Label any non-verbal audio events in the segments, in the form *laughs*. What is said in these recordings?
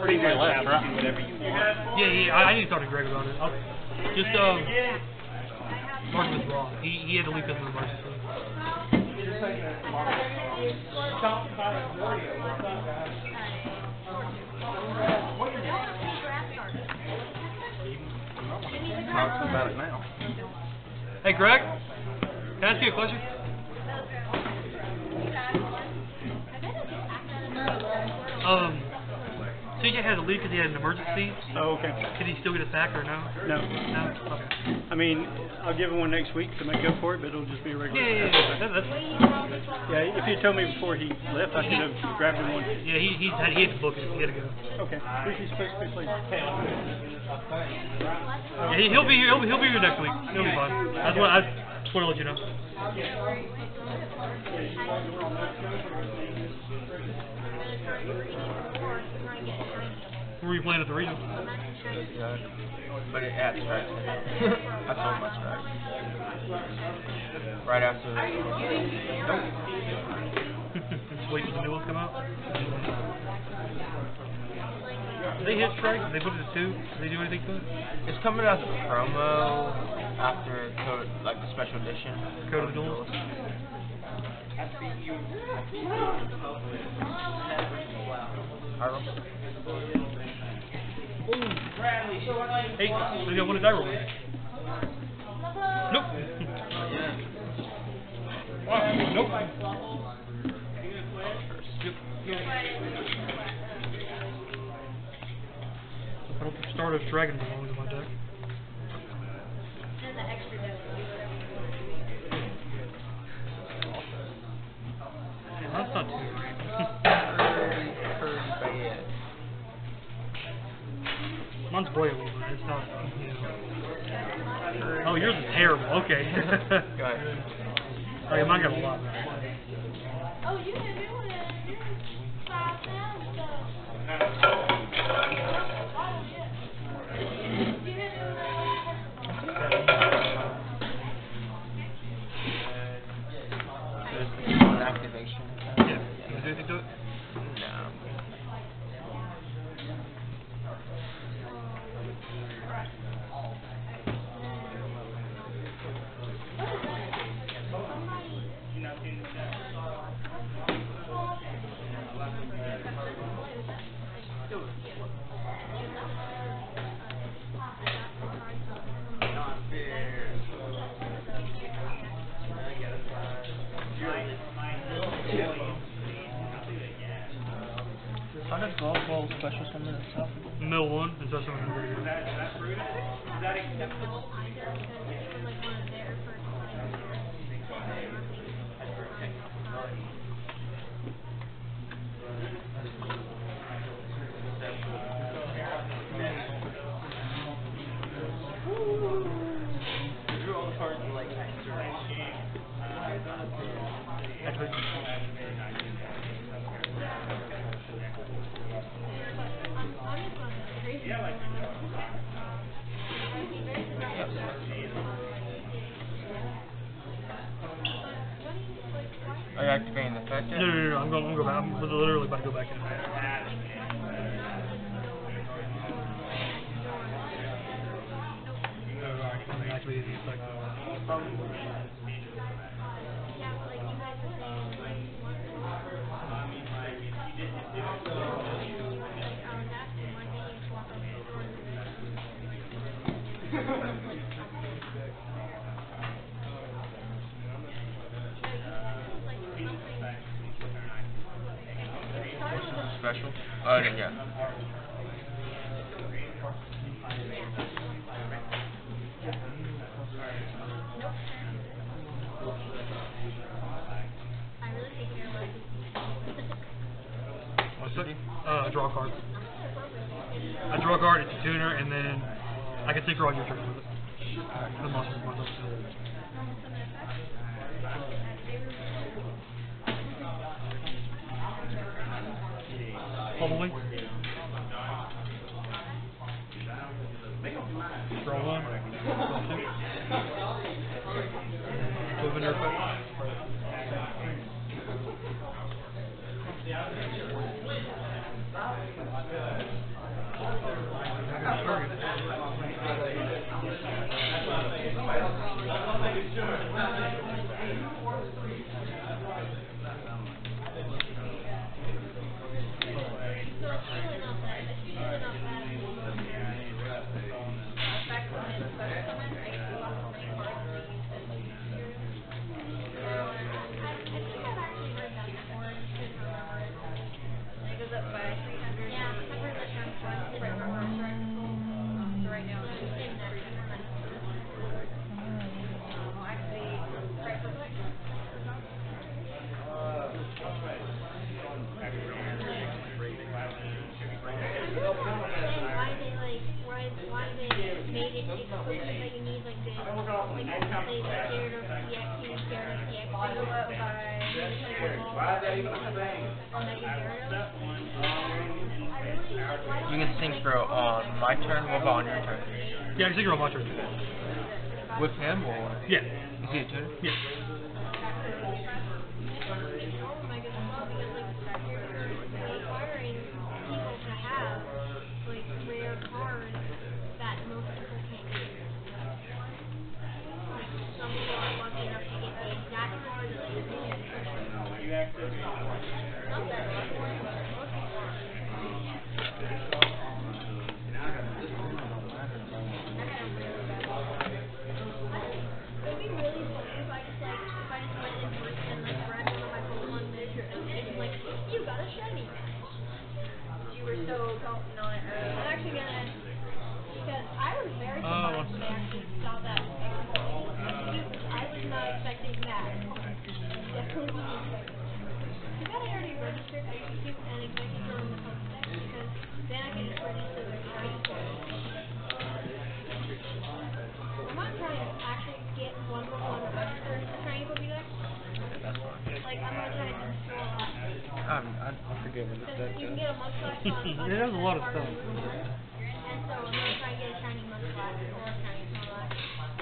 Pretty much left, right? Yeah, yeah. I, I need to talk to Greg about it. I'll, just um, Mark was wrong. He he had to leave because of emergency. Talk about it now. Hey, Greg. Can I ask you a question? Um, CJ had to leave because he had an emergency. Oh, okay. Could he still get a sack or no? No. No. Okay. I mean, I'll give him one next week to make up for it, but it'll just be a regular. yeah, yeah. That, that's, Yeah, if you told me before he left, I should have grabbed him one. yeah, he he had he had to book it. He had to go. Okay. Who's he supposed to be playing? Yeah, he, he'll be here. He'll, he'll be here next week. He'll be fine. That's what I just want to let you know. Where were you playing at the regional? But it at strike. I sold my strike. Right after. Nope. Just wait till the new ones come out. Did they hit strike? Did they put it to two? Did they do anything to it? It's coming out as a promo after code, like the special edition. Code of the Duelist? Hey, maybe I want a die roll. Nope. nope. Yep. I don't Stardust Dragon belongs Mine's but it's not. You. Oh, yours is terrible. Okay. *laughs* Go ahead. oh, yeah, mine got a lot. Oh, you can do it. Five thousand. Special summon itself? Mill one. Is that something we're gonna do? Literally about to go back in. A card. I draw a card. It's a tuner, and then I can synchro all your tricks with it. The monster myself. Probably. Draw one. You can synchro on my turn, What on your turn. Yeah, I can synchro on my turn. With him or? Yeah. Is he a tutor? Yeah. I'm, I'm, I'm. You can get a it *laughs* has a lot of stuff. And so get a shiny muskrat or a shiny muskrat.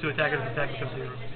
to attack it if attack becomes zero.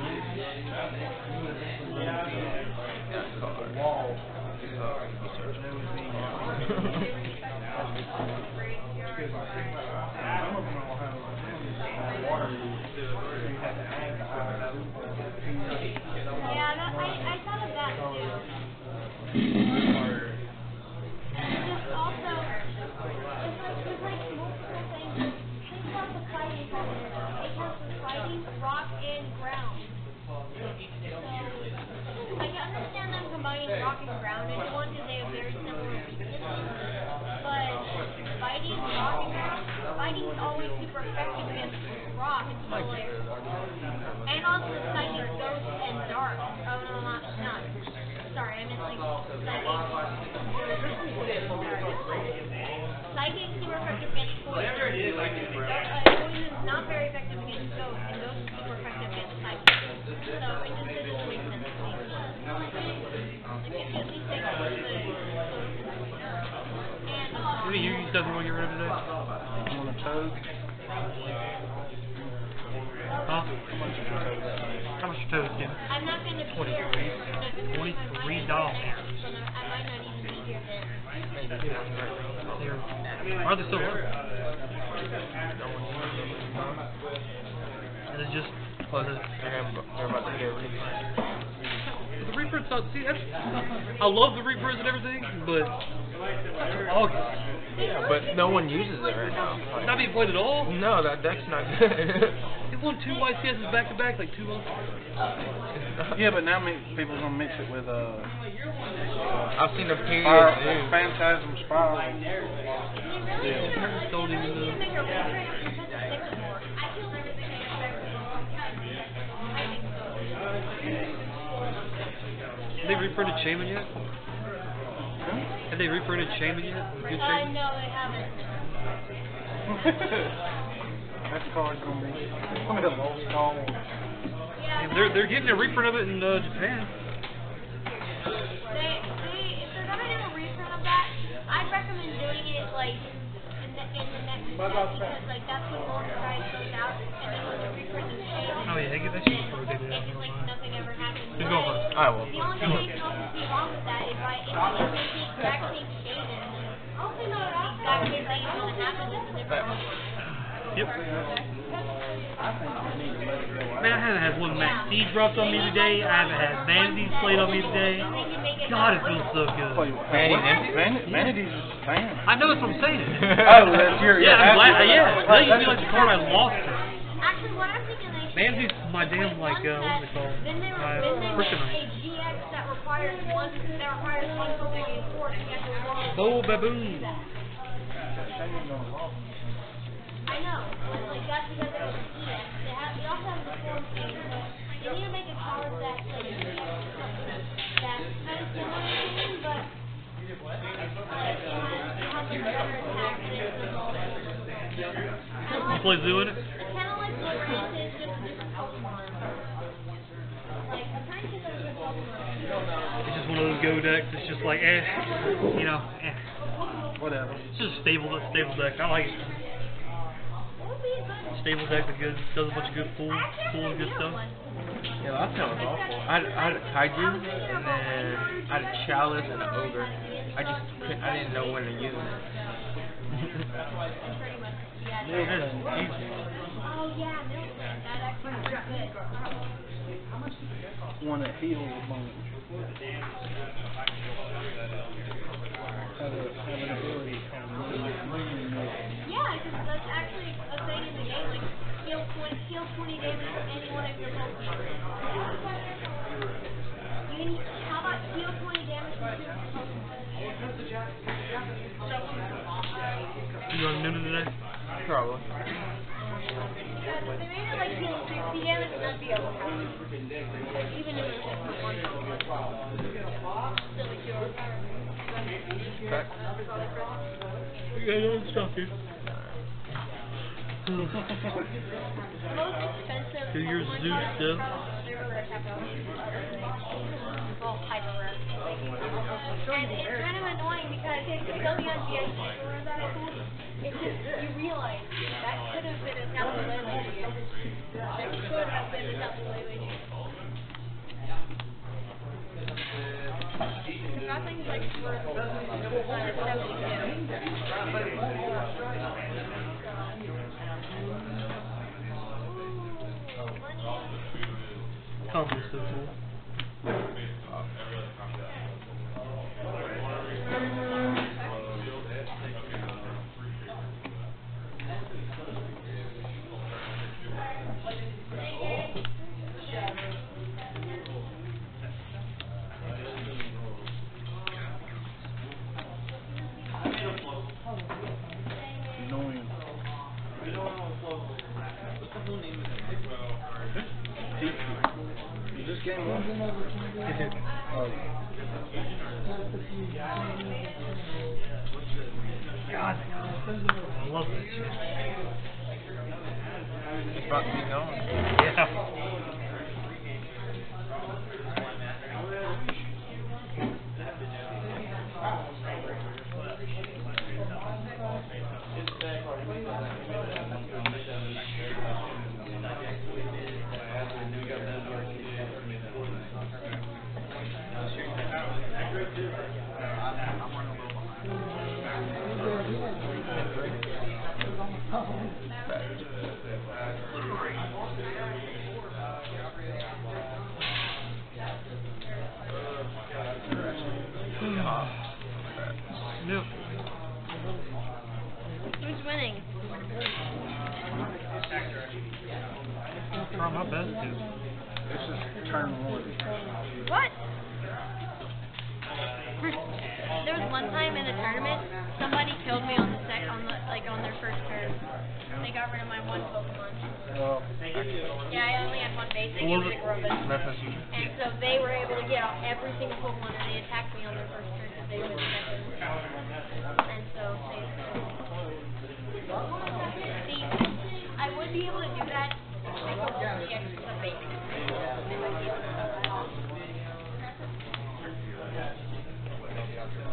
i. The reprints not. see that's I love the reprints and everything, but oh yeah, but no one uses it right now. Not being played at all. No, that deck's not good. it won two YCSs back to back, like two months. yeah, but now people are gonna mix it with uh. I've seen the period. Phantasm Spiral. Yeah. Have they reprinted Shaman yet? Have they reprinted Shaman yet? Good Uh, Shaman? no, they haven't. *laughs* That's called gonna be one of the most known. Yeah, They're they're getting a reprint of it in uh, Japan. If they're gonna do a reprint of that, I'd recommend doing it like in the, next because like that's when all the guys go out and then when they reprint the change. Oh yeah, I get that shit before they do happened. Who's going first? I will. The only thing I can see wrong with that is like if you make the exact same shade and the exact same thing is gonna happen in the different Yep. Man, I haven't had one Max Siege dropped on me today. I haven't had Vanity slayed on me today. God, it feels so good. Wait, Vanity what? Empty? Vanity, Vanity's fan. I know that's what I'm saying. *laughs* Oh, that's your- yeah. I'm glad. that's- Yeah, that used to be like the card I lost. Actually, what I'm thinking they Vanity's my damn like uh, what's it called? Then they were, then they make a. GX that requires one that requires one in force. You to roll. Bo baboon. I know, but like that's because it was a GX. They have, they also have the form thing, they need to make a card that's like something that's kind of similar to him, but like it has, it has a better attack and it's a. You play Zoo in it? It's just one of those Go decks. It's just like eh, you know, eh. Whatever. It's just a stable, stable deck. I like it. What would be a good Stable deck that good, does a bunch of good cool, I actually cool and good stuff. Yeah, last time was awful. I had, I had a kaiju, and then I had a chalice and an ogre. I just couldn't, I didn't know when to use it. *laughs* Pretty much, yeah. Milk That's King. easy. Yeah, Milton. That actually was good. One a bunch. Have, a, have an ability called Million Yeah, because that's actually a thing in the game. Like, heal 20, heal 20 damage to any one of your Pokemon. You need, how about heal 20 damage to two Pokemon? You on Noonan today? Probably. Yeah, don't stop you. The most Do your Pokemon Zeus card stuff. probably ever rare Tapu. Well, hyper rare. And it's kind of annoying because still the on GX stores that I pulled. It's just, you realize that could have been a Tapu Lele. That could have been a Tapu Lele. Because that thing's like worth uh, 72. Combo God, I love that shit. It's about to be gone. Yeah.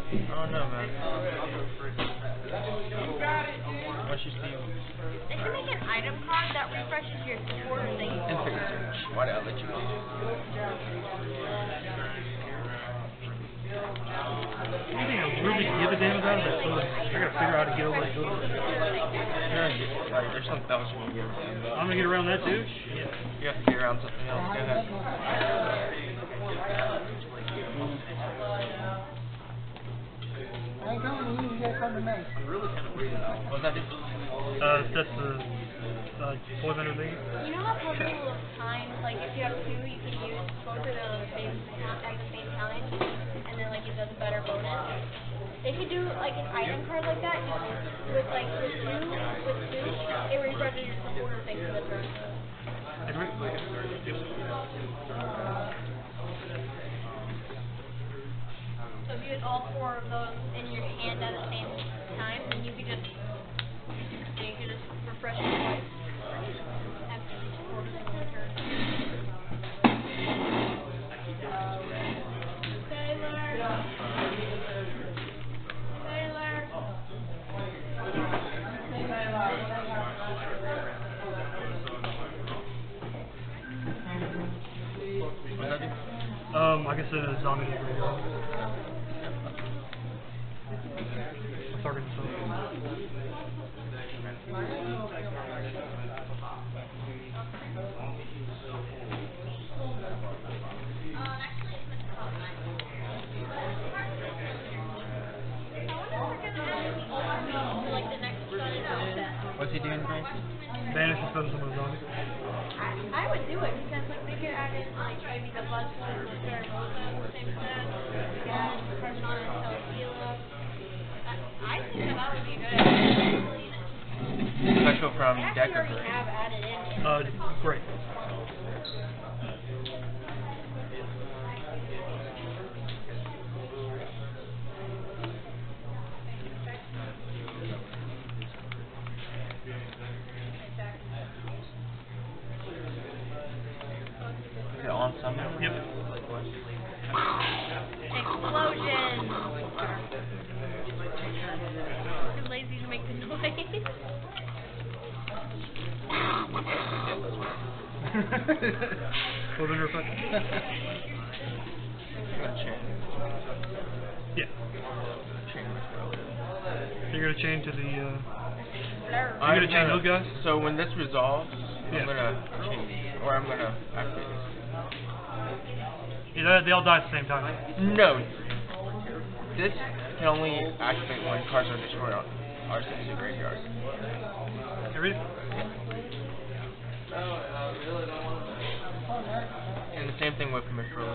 Don't know, man. Once you see They can make an item card that refreshes your supporter thing. infinite search, why did I let you go? Anything I really give a damn about is that photo. I gotta figure out how to get over that photo. You're gonna get, like, there's something else you want to get around. I'm gonna get around that too. Shit. You have to get around something else. Go ahead. Mm. I ain't coming to you, you gotta come to me. What's that do? Uh, that's the uh, bender. You know how multiple times, like if you have two, you can use both of the same at the same time, and then like it does a better bonus. They could do like an item card like that with like with two, with two, it refreshes your supporter thing for the turn. You all four of those in your hand at the same time, then you could just you could just refresh? Um, I guess it is zombie. What's he doing, Frank? Banish and spell some of the. I, I would do it because like they could add in like maybe the buzz with the Saramosa at the same time. You could add in person on it until heal up. I, I think that that would be good. Special from They actually Decker. already have added in. Uh, great. Boy bender effect. Yeah. You're gonna chain to the. Uh, Blur. I'm gonna change those guys? So when this resolves, Yeah. I'm gonna change, or I'm gonna activate yeah, they all die at the same time. No. This can only activate when cards are destroyed on our the graveyard. You ready? And the same thing with Mithril.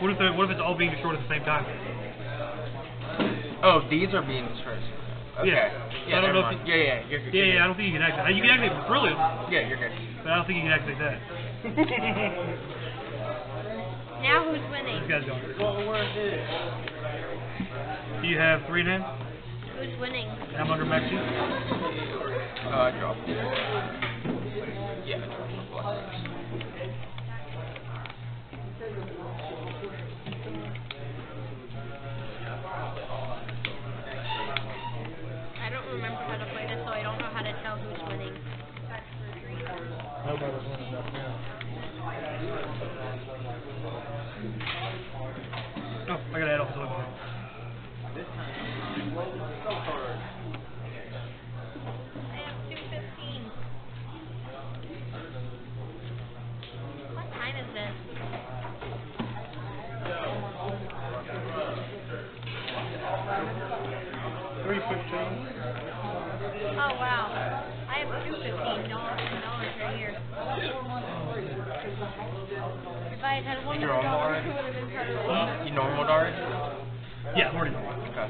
What if, the- what if it's all being destroyed at the same time? Oh, these are being destroyed. Okay. Yeah. Yeah, I don't never know if mind. you- yeah, yeah, you're. Yeah, you're yeah, I don't think you can activate. You can activate Brilliant, good. Yeah, you're good. but I don't think you can activate that. *laughs* *laughs* Now who's This winning? guy's going. Do you have three then? Who's winning? And I'm under max two. Uh, drop. Yeah, drop the 15? Oh, wow. I have two $15 right here. If I had had one more dollar, it would have been part of. Uh, you normal dollars? Yeah, 40 Okay.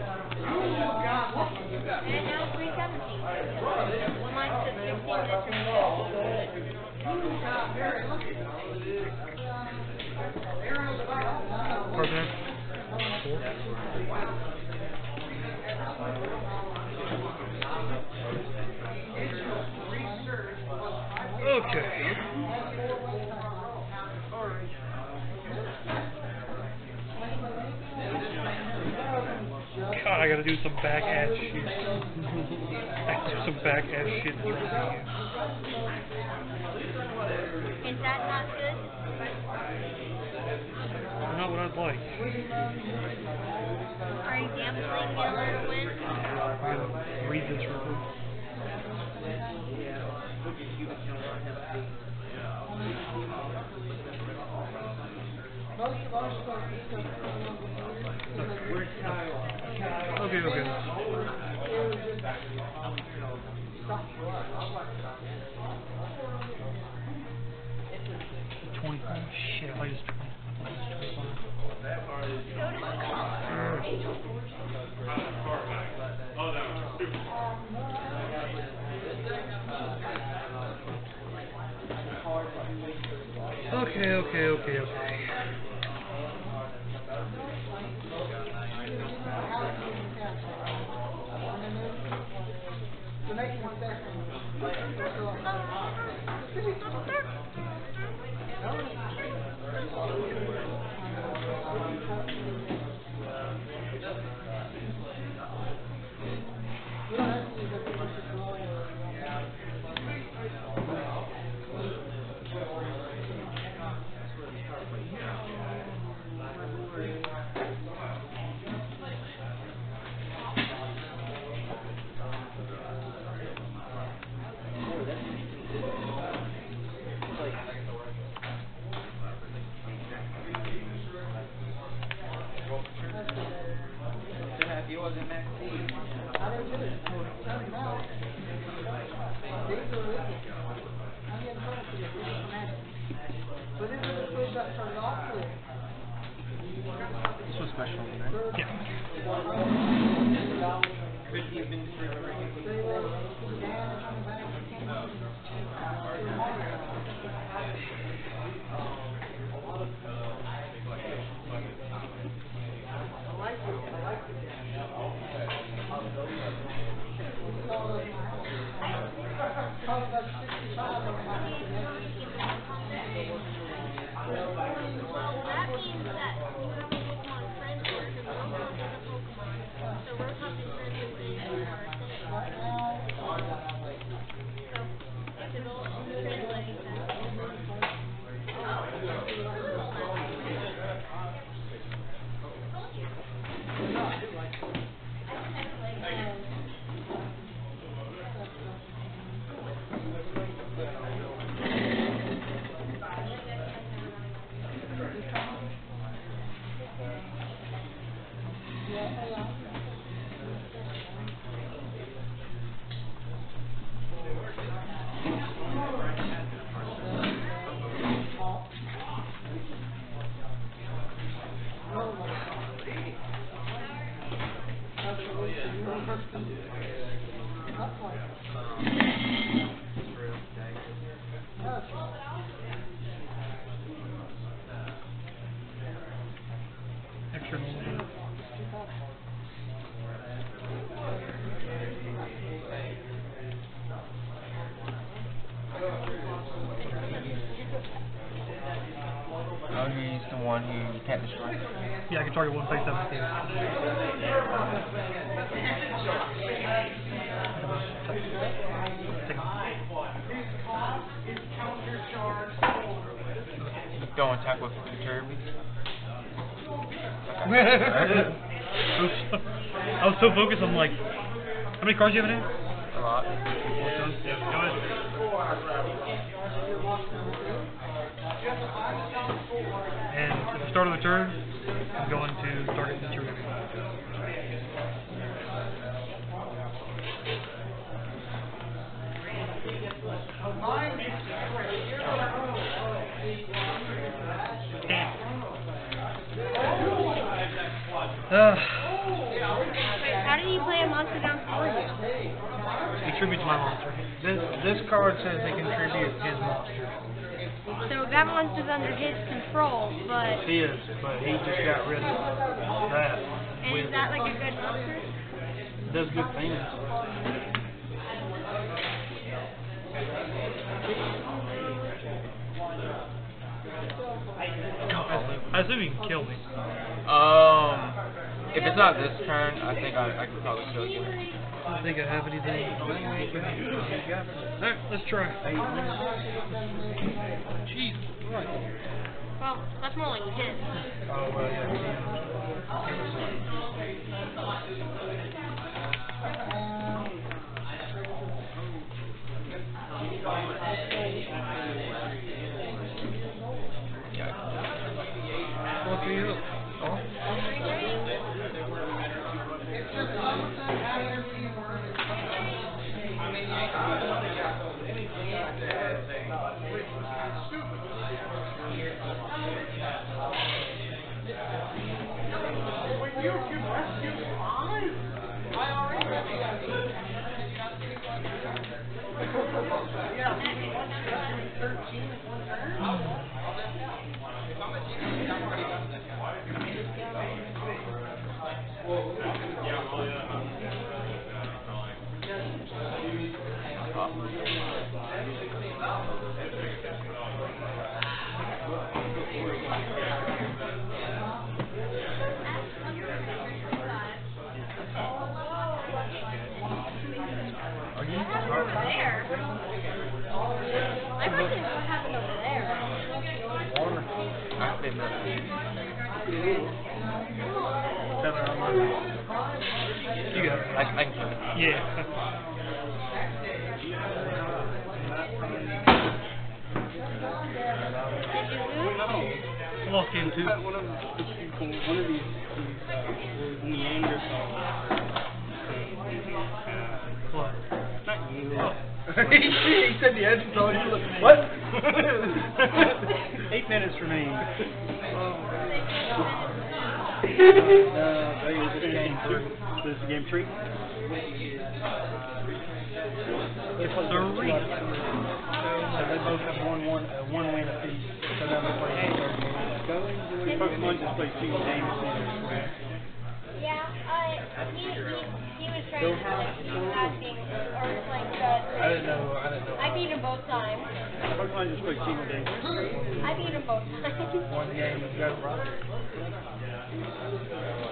Back ass shit. I do some back ass shit. to try to get. Is that not good? Not what I'd like. Are you gambling in order to win? Read this real quick. Okay, okay, okay, special, right? Yeah. Well, can't destroy. Yeah, I can target one face up the Take off. Don't attack with Kirby. I was *laughs* so- I was so focused on like, how many cards do you have in hand? A lot. Yeah, go ahead. Start of the turn, I'm going to target the tree. Uh, Wait, how did you play a monster down for you? he tributes my monster. This this card says they contribute his monster. So that one's just under his control, but... It's his, but he just got rid of that. And is that like a good monster? Does good things. I assume he can kill me. Um, if it's not this turn, I think I, I can probably kill you. I don't think I have anything. Alright, let's try. Jeez. Well, that's more like you did. Oh, well, yeah. Yeah. One of the people, one of these, these uh, Neanderthals. What? Not you. *laughs* he said the edge was on you. Like, what? *laughs* Eight minutes remain. Uh, this *laughs* is game three. This is game three. They Three. So they both have one one uh, one win apiece. So now they play the third game. Pokemon just plays two games in this way. Yeah, uh, like, asking, or like, I didn't know. I didn't know. I beat him both times. Pokemon just plays two games. I beat him both times. One game and got. My, *laughs*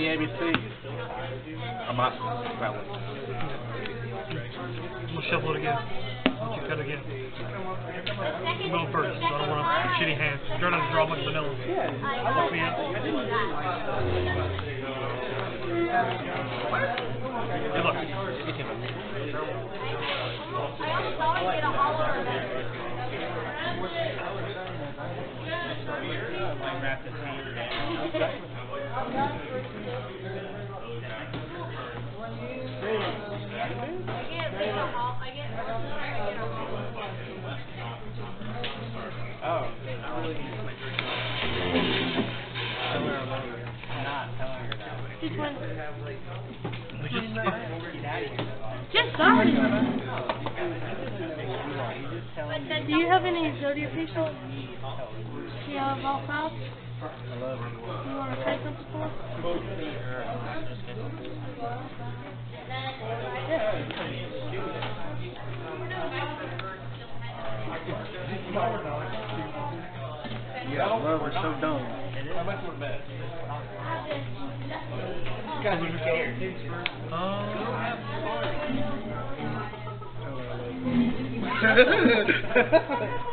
the ABC. I'm not that one. We'll shuffle it again. Let you cut again. I'm going first, so I don't want to shitty hands. I'm trying to draw much vanilla. Fuck me up. Good luck. I always get a hollow. I get like a hol- I get I get a hollow. One? Just started. Do you have any zodiac facial? Do you have all I love. You? Yeah, we're so dumb. *laughs* *laughs* *laughs*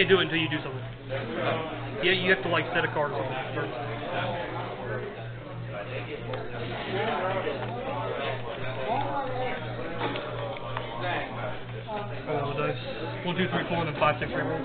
can't do it until you do something. Yeah, you have to like set a card or something first. Roll the. One, two, three, four, and then five, six, three rolls.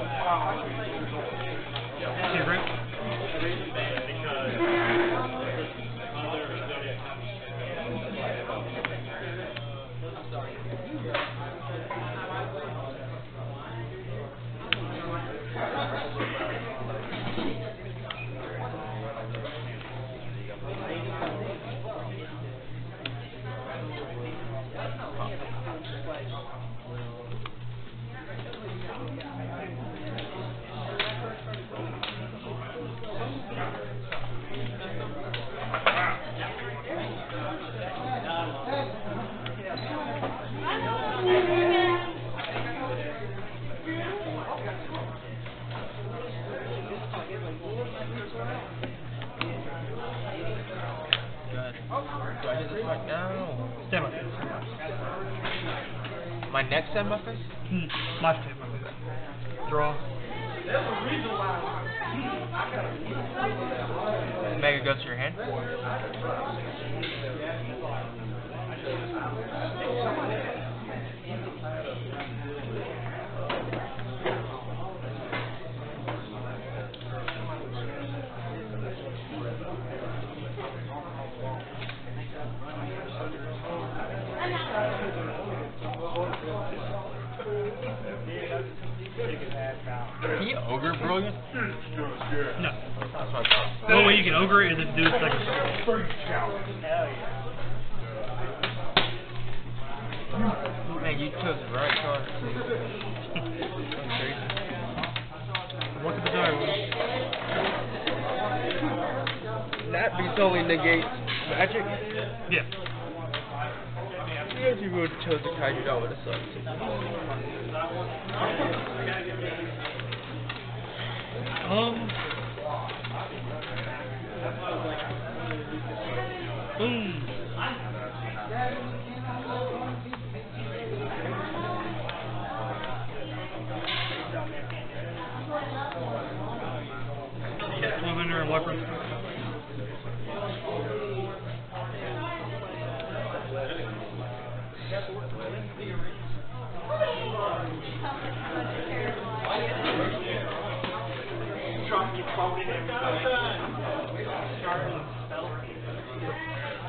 No. That's what I. The only way you can ogre it is if you do it second. Man, you chose the right card. *laughs* Crazy. The die roll. That beats only negates magic. Yeah. If you would have chose the kaiju, that would have sucked.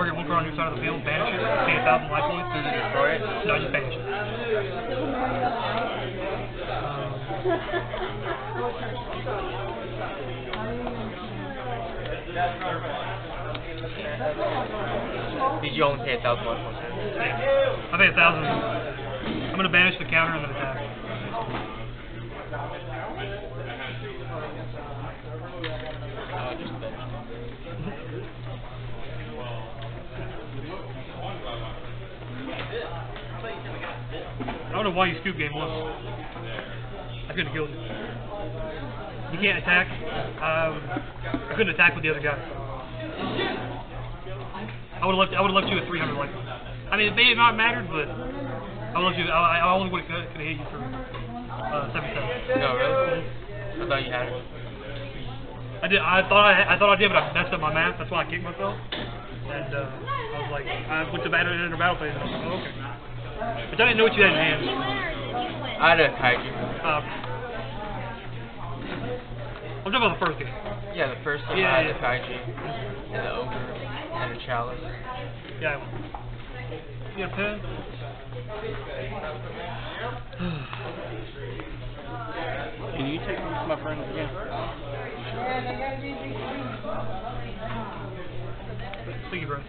target one on your side of the field, banish it, pay a thousand life points. Does destroy it? No, just banish it. Did you only pay a thousand dollars? yeah. I pay a thousand. I'm gonna banish the counter and then attack. Know why you scoop game one. I couldn't have killed you. You can't attack. Um, I couldn't attack with the other guy. I would have left. I would have left you at 300 life. I mean, it may have not mattered, but I only you. I, I only would have could have hit you for uh, seven seven. No, really? I thought you had it. I did. I thought I, I thought I did, but I messed up my math. That's why I kicked myself. And uh, I was like, I went to battle in the battle phase. And I was like, oh, okay. But I didn't know what you had in hand. Did you win or did you win? I had a kaiju. Uh, I'm talking about the first game. Yeah, the first one Yeah, I had yeah. the kaiju and the ogre and the chalice. Yeah. I won. You got a pen? *sighs* Can you take these to my friends again? Thank you, bro.